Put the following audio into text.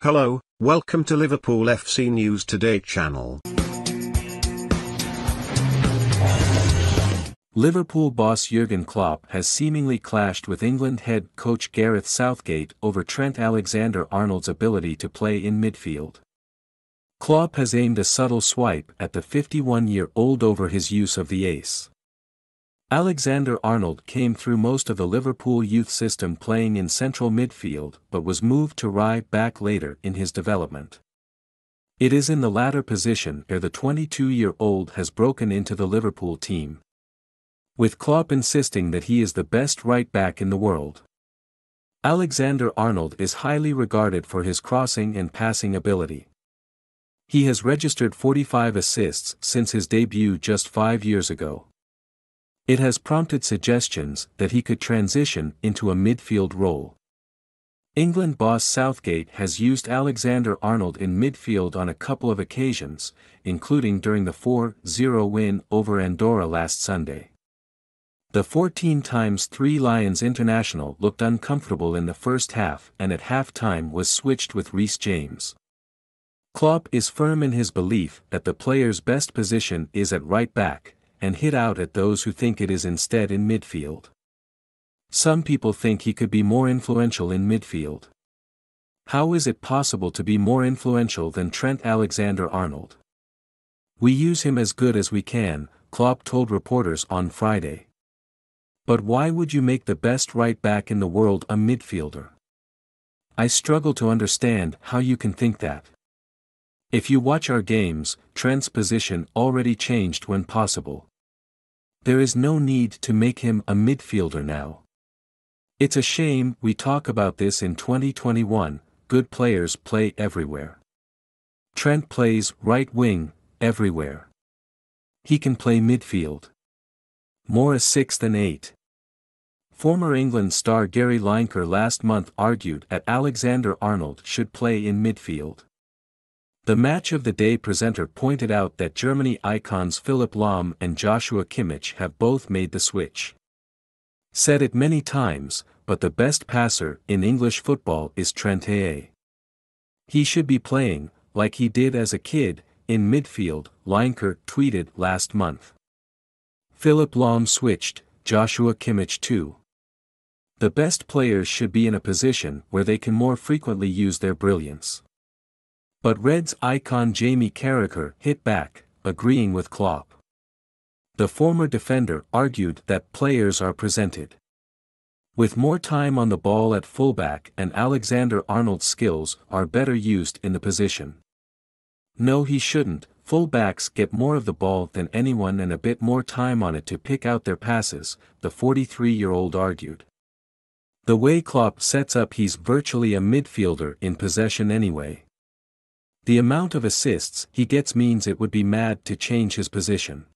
Hello, welcome to Liverpool FC News Today channel. Liverpool boss Jurgen Klopp has seemingly clashed with England head coach Gareth Southgate over Trent Alexander-Arnold's ability to play in midfield. Klopp has aimed a subtle swipe at the 51-year-old over his use of the ace. Alexander-Arnold came through most of the Liverpool youth system playing in central midfield but was moved to right back later in his development. It is in the latter position where the 22-year-old has broken into the Liverpool team. With Klopp insisting that he is the best right back in the world. Alexander-Arnold is highly regarded for his crossing and passing ability. He has registered 45 assists since his debut just five years ago. It has prompted suggestions that he could transition into a midfield role. England boss Southgate has used Alexander-Arnold in midfield on a couple of occasions, including during the 4-0 win over Andorra last Sunday. The 14 times 3 Lions international looked uncomfortable in the first half and at half-time was switched with Reece James. Klopp is firm in his belief that the player's best position is at right back, and hit out at those who think it is instead in midfield. Some people think he could be more influential in midfield. How is it possible to be more influential than Trent Alexander-Arnold? We use him as good as we can, Klopp told reporters on Friday. But why would you make the best right back in the world a midfielder? I struggle to understand how you can think that. If you watch our games, Trent's position already changed when possible. There is no need to make him a midfielder now. It's a shame we talk about this in 2021, good players play everywhere. Trent plays right wing, everywhere. He can play midfield. More a 6 than 8. Former England star Gary Lineker last month argued that Alexander-Arnold should play in midfield. The Match of the Day presenter pointed out that Germany icons Philipp Lahm and Joshua Kimmich have both made the switch. Said it many times, but the best passer in English football is Trent A. He should be playing, like he did as a kid, in midfield, Lineker tweeted last month. Philipp Lahm switched, Joshua Kimmich too. The best players should be in a position where they can more frequently use their brilliance. But Reds icon Jamie Carragher hit back, agreeing with Klopp. The former defender argued that players are presented. With more time on the ball at fullback and Alexander-Arnold's skills are better used in the position. No he shouldn't, fullbacks get more of the ball than anyone and a bit more time on it to pick out their passes, the 43-year-old argued. The way Klopp sets up he's virtually a midfielder in possession anyway. The amount of assists he gets means it would be mad to change his position.